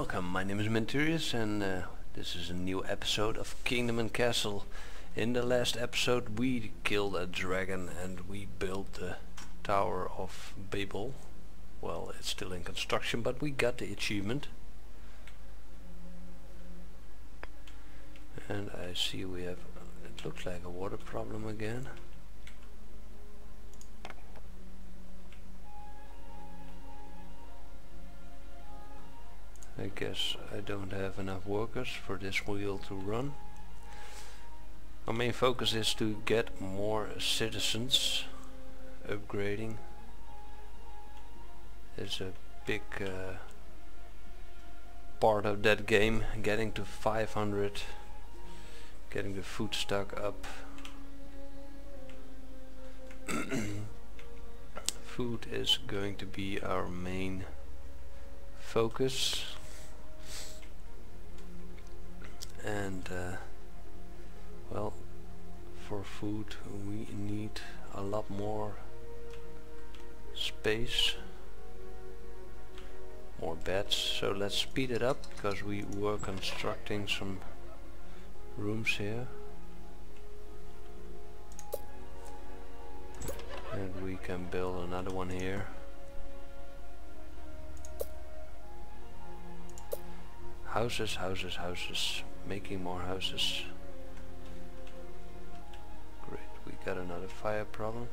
Welcome, my name is Menturius and uh, this is a new episode of Kingdom and Castle. In the last episode we killed a dragon and we built the Tower of Babel. Well, it's still in construction but we got the achievement. And I see we have, it looks like a water problem again. I guess I don't have enough workers for this wheel to run. Our main focus is to get more citizens upgrading. It's a big uh, part of that game, getting to 500, getting the food stock up. food is going to be our main focus and uh, well for food we need a lot more space more beds. So let's speed it up because we were constructing some rooms here. And we can build another one here. Houses houses houses making more houses. Great, we got another fire problem.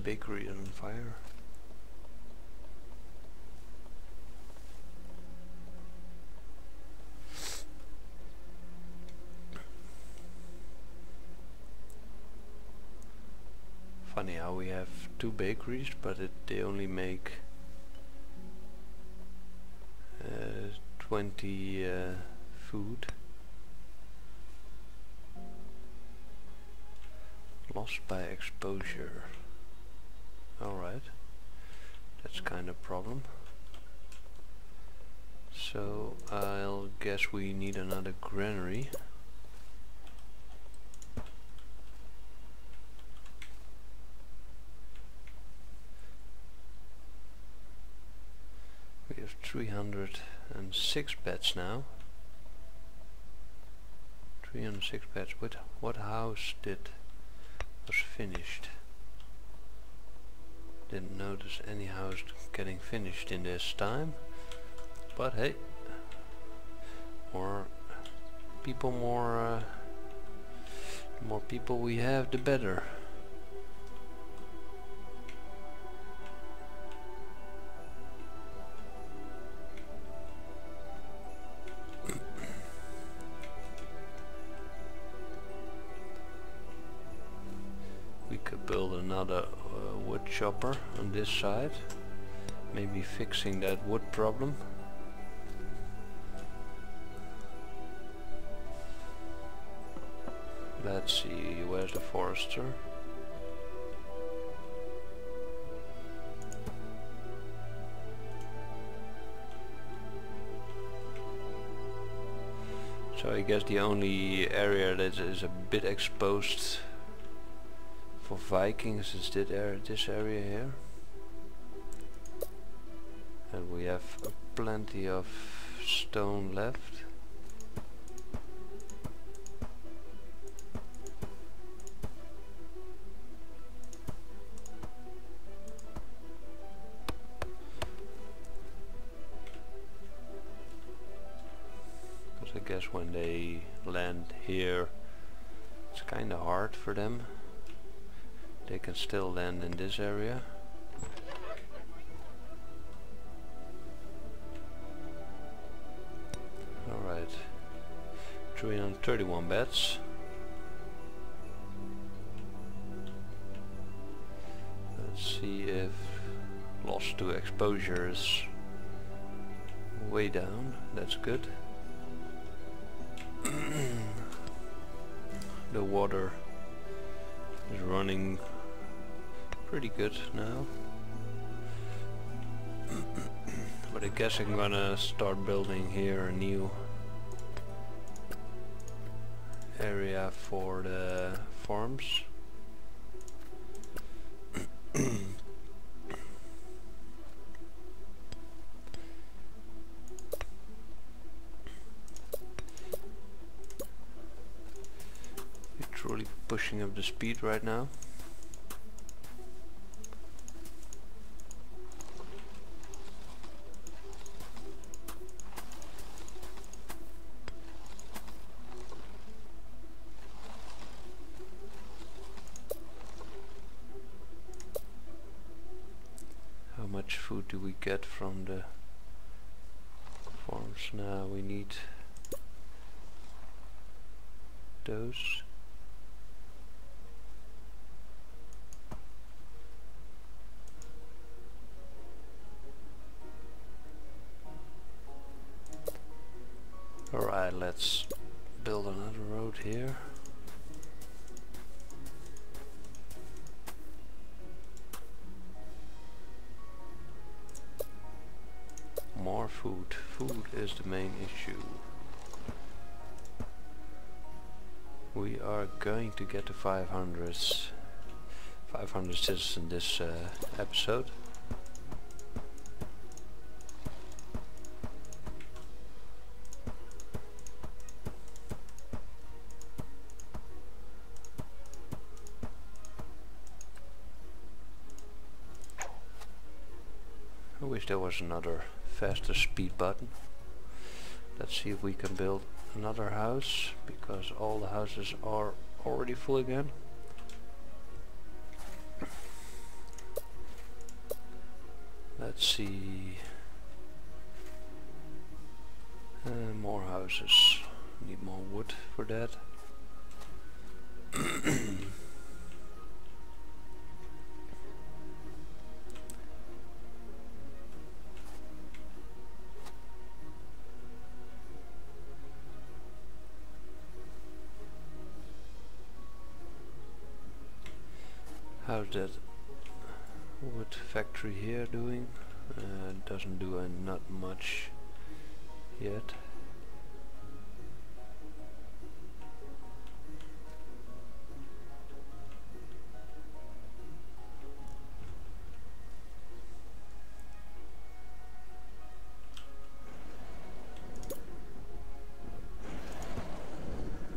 Bakery on fire. Funny how we have two bakeries, but it, they only make uh, 20 uh, food. Lost by exposure. Alright. That's mm. kind of problem. So I'll guess we need another granary. We have 306 beds now. 306 beds. What, what house did was finished. Didn't notice any house getting finished in this time. But hey, more people, more uh, more people we have, the better. We could build another chopper on this side. Maybe fixing that wood problem. Let's see where's the forester? So I guess the only area that is a bit exposed for Vikings is this area, this area here. And we have plenty of stone left. Because I guess when they land here it's kinda hard for them they can still land in this area. Alright. 331 beds. Let's see if loss to exposure is way down. That's good. the water is running pretty good now. but I guess I'm gonna start building here a new area for the farms. truly pushing up the speed right now. How much food do we get from the farms now? We need those. Alright, let's build another road here. Food. Food is the main issue. We are going to get to 500, 500 citizens this uh, episode. I wish there was another faster speed button. Let's see if we can build another house because all the houses are already full again. Let's see. Uh, more houses. Need more wood for that. much yet.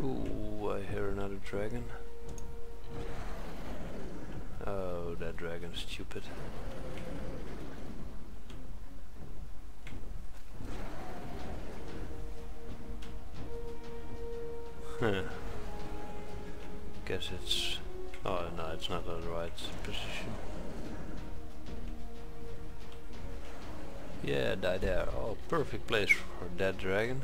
Ooh, I hear another dragon. Oh, that dragon's stupid. Guess it's... Oh no, it's not the right position. Yeah, die there. Oh, perfect place for that dragon.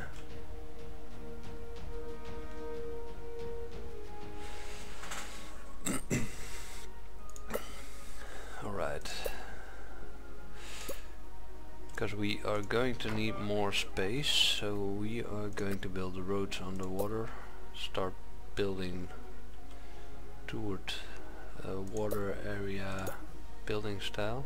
Alright. Because we are going to need more space so we are going to build the roads underwater start building toward a uh, water area building style.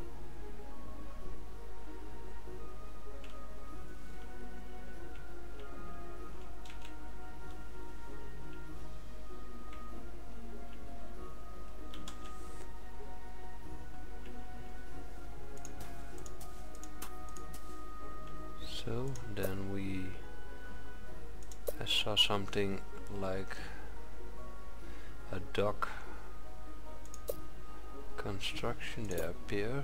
So then we I saw something like dock construction there appear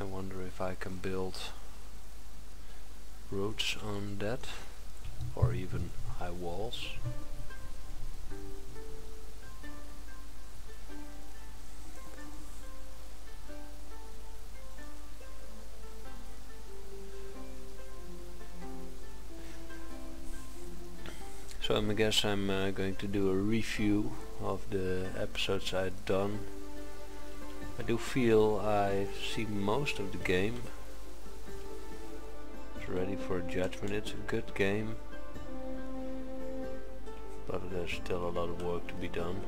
I wonder if I can build roads on that or even high walls. So I guess I'm uh, going to do a review of the episodes I've done I do feel I've seen most of the game. It's ready for judgment. It's a good game. But there's still a lot of work to be done.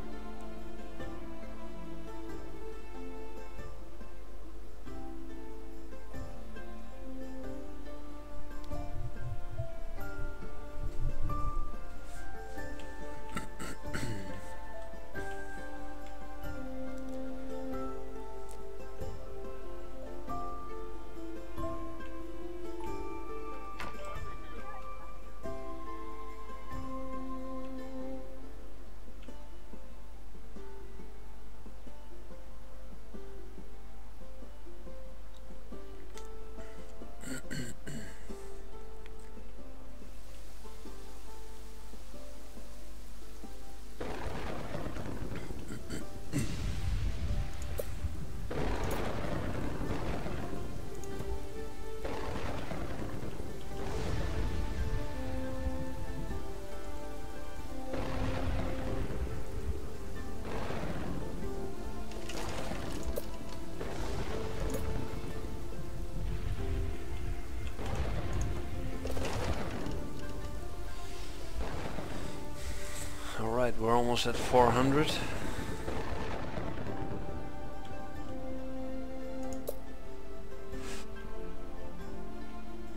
We're almost at 400.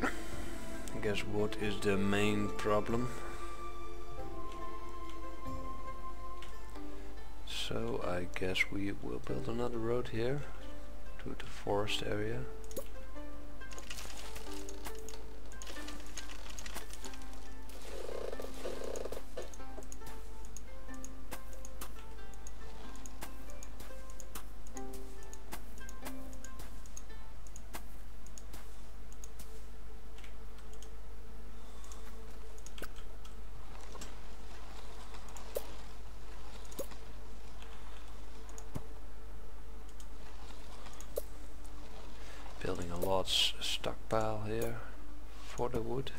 I guess what is the main problem? So I guess we will build another road here to the forest area. A stockpile here for the wood.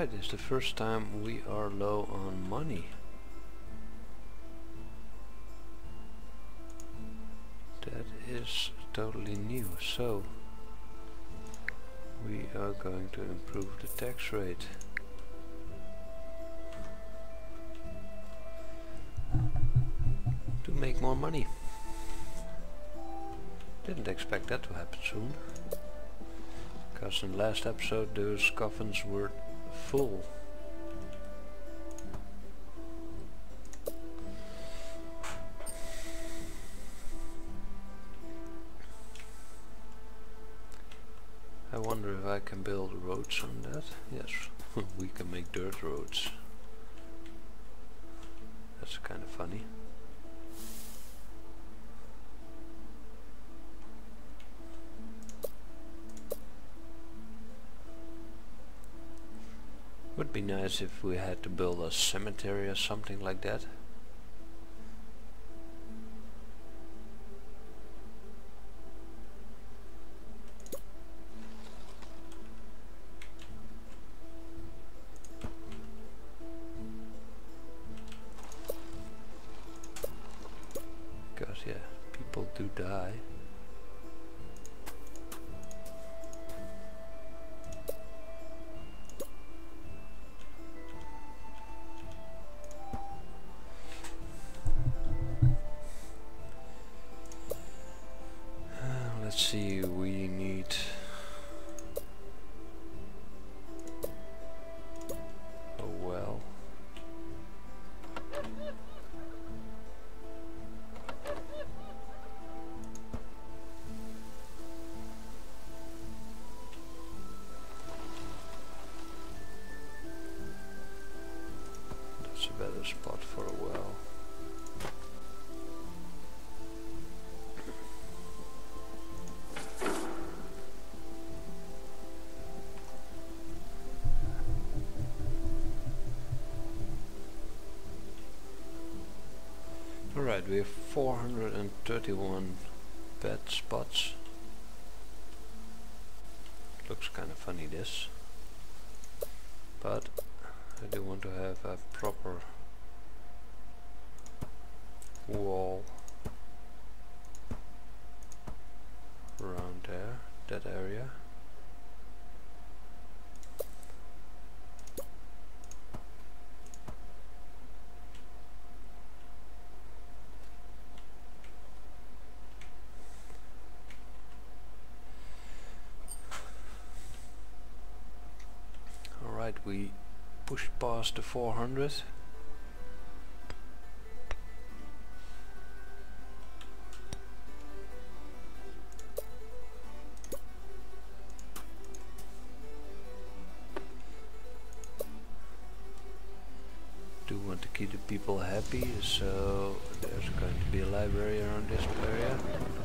Alright, it's the first time we are low on money. That is totally new, so we are going to improve the tax rate. To make more money. Didn't expect that to happen soon. Because in the last episode those coffins were full. I wonder if I can build roads on that. Yes, we can make dirt roads. That's kind of funny. Be nice if we had to build a cemetery or something like that. Because yeah, people do die. Alright, we have 431 bed spots. Looks kind of funny this. But I do want to have a proper wall around there, that area. Alright, we pushed past the 400. do want to keep the people happy, so there's going to be a library around this area.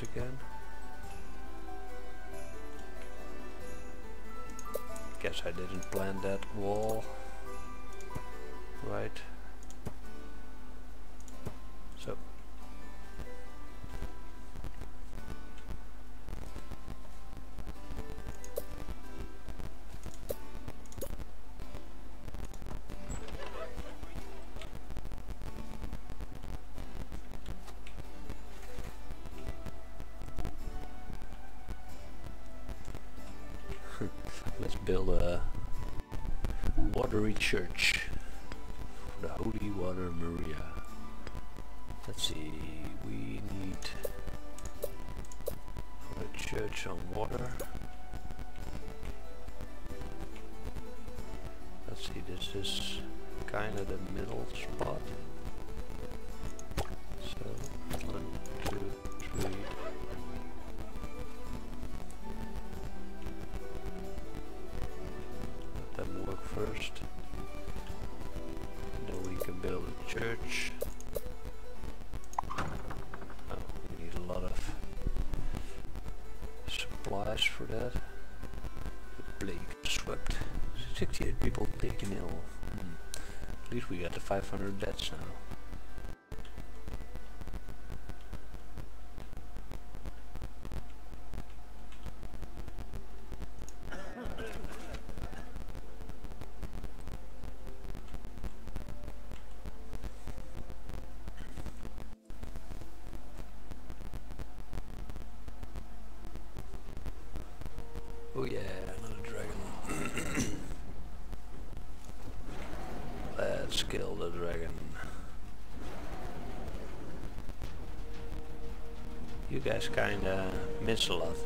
Areas again. Guess I didn't plant that wall. Right. Build a watery church for the Holy Water Maria. Let's see, we need a church on water. Let's see, this is kind of the middle spot. You guys kinda miss a lot.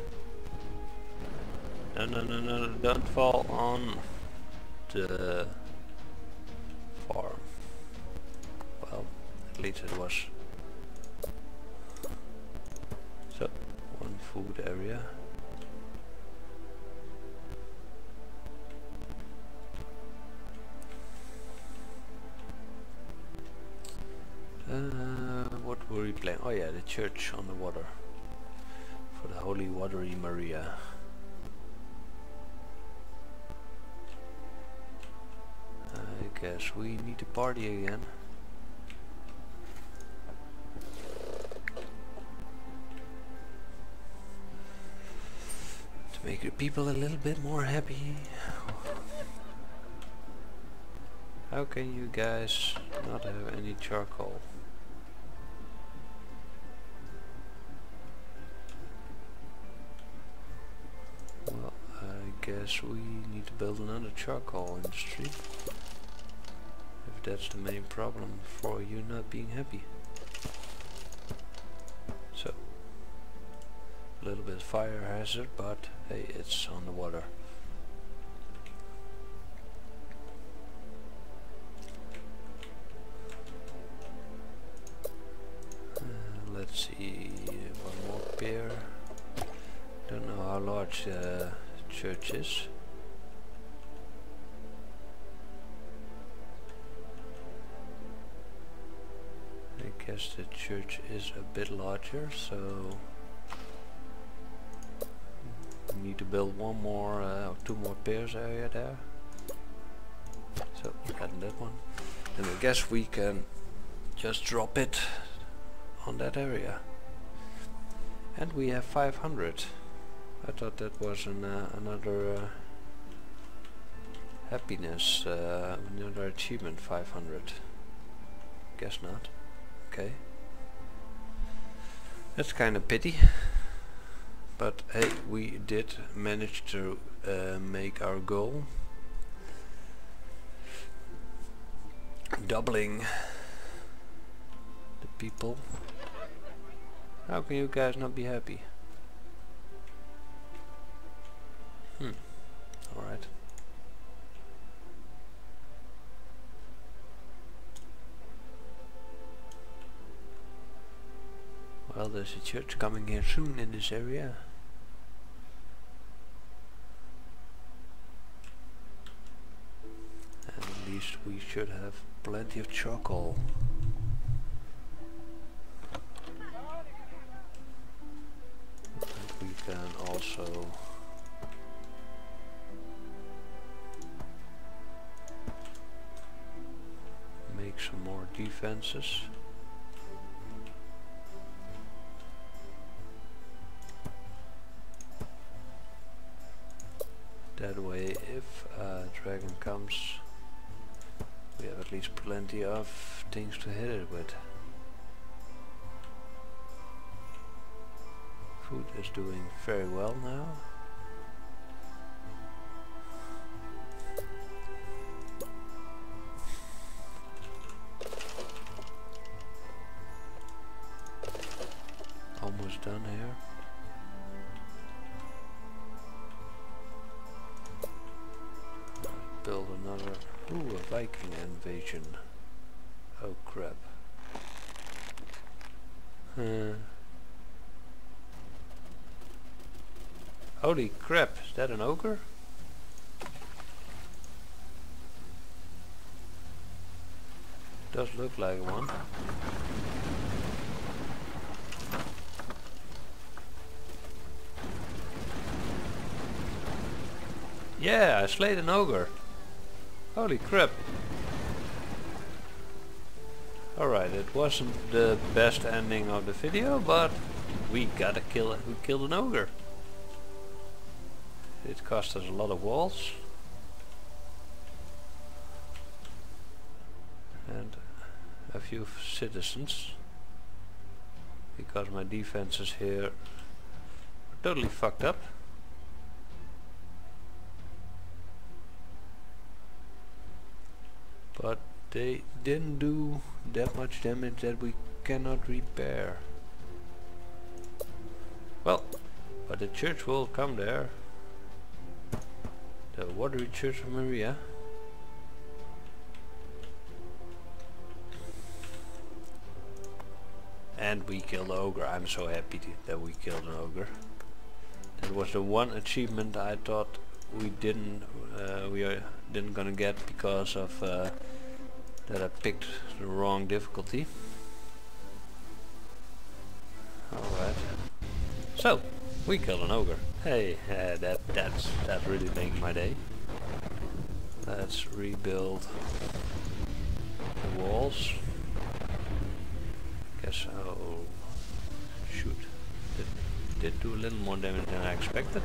No, no, no, no, don't fall on the farm. Well, at least it was. So, one food area. Uh, what were we playing? Oh yeah, the church on the water. Holy Watery Maria. I guess we need to party again. To make the people a little bit more happy. How can you guys not have any charcoal? Guess we need to build another charcoal industry. If that's the main problem for you not being happy. So, a little bit fire hazard, but hey, it's on the water. Uh, let's see, one more pair. Don't know how large uh, church is. guess the church is a bit larger, so we need to build one more, uh, or two more pairs area there. So, add that one. And I guess we can just drop it on that area. And we have 500. I thought that was an, uh, another uh, happiness, uh, another achievement 500. Guess not. Okay. That's kind of pity. But hey, we did manage to uh, make our goal. Doubling the people. How can you guys not be happy? Hmm. Alright. Well, there's a church coming here soon in this area. And at least we should have plenty of charcoal. And we can also some more defenses. That way, if a dragon comes, we have at least plenty of things to hit it with. Food is doing very well now. Almost done here. build another... Ooh, a Viking invasion. Oh crap. Uh, holy crap, is that an ogre? Does look like one. Yeah, I slayed an ogre. Holy crap. Alright, it wasn't the best ending of the video, but we gotta kill it. We killed an ogre. It cost us a lot of walls. And a few citizens. Because my defenses here are totally fucked up. They didn't do that much damage that we cannot repair. Well, but the church will come there. The watery church of Maria. And we killed the ogre. I'm so happy that we killed an ogre. That was the one achievement I thought we didn't uh, we are didn't gonna get because of uh, that I picked the wrong difficulty. Alright. So, we killed an ogre. Hey, uh, that that's that really made my day. Let's rebuild the walls. Guess oh shoot. Did, did do a little more damage than I expected.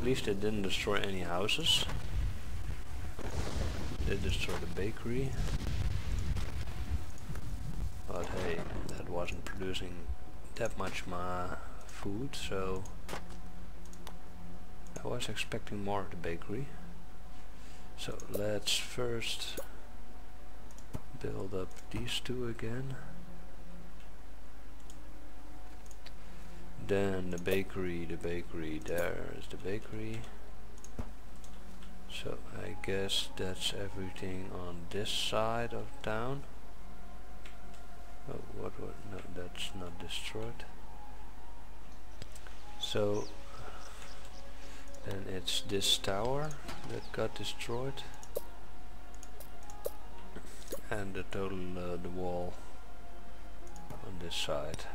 At least it didn't destroy any houses. It did destroy the bakery. But hey, that wasn't producing that much my food, so I was expecting more of the bakery. So let's first build up these two again. Then the bakery, the bakery, there is the bakery. So I guess that's everything on this side of town. Oh, what, what, no, that's not destroyed. So, then it's this tower that got destroyed. And the total, uh, the wall on this side.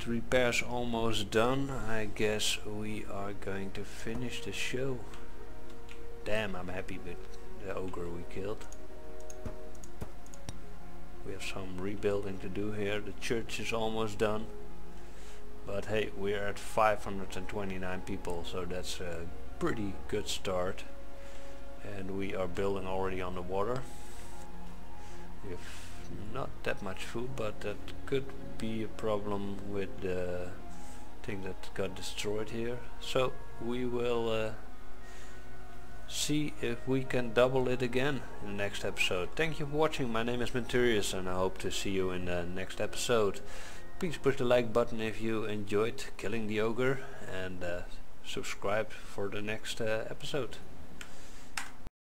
With repairs almost done, I guess we are going to finish the show. Damn, I'm happy with the ogre we killed. We have some rebuilding to do here. The church is almost done. But hey, we're at 529 people, so that's a pretty good start. And we are building already on the water. We have not that much food, but that could be a problem with the thing that got destroyed here. So we will uh, see if we can double it again in the next episode. Thank you for watching. My name is Menturius and I hope to see you in the next episode. Please push the like button if you enjoyed killing the ogre and uh, subscribe for the next uh, episode.